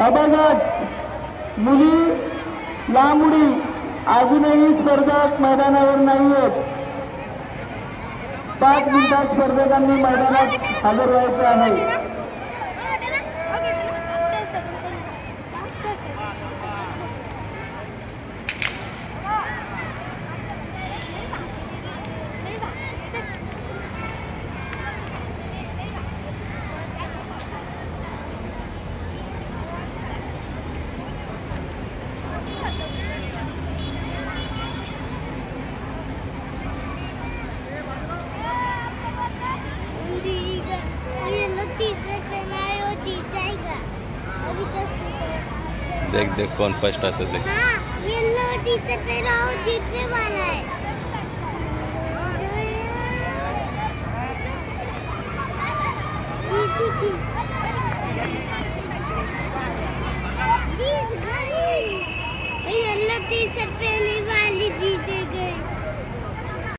हा मुली लांबडी अजूनही स्पर्धक मैदानावर नाही आहेत पाच मिनिटात स्पर्धकांनी मैदानात हजर व्हायचं आहे. देख देख कौन फ़र्स्ट आता देख हाँ, ये लो टीचर पे राहुल जीतने वाला है येलो टी शर्ट पहने वाली जीतेगी